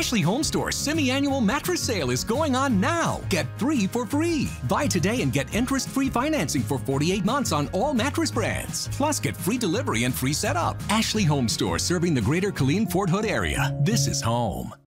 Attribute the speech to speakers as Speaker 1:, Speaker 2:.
Speaker 1: Ashley Home Store semi-annual mattress sale is going on now. Get three for free. Buy today and get interest-free financing for 48 months on all mattress brands. Plus, get free delivery and free setup. Ashley Home Store serving the greater Killeen Fort Hood area. This is home.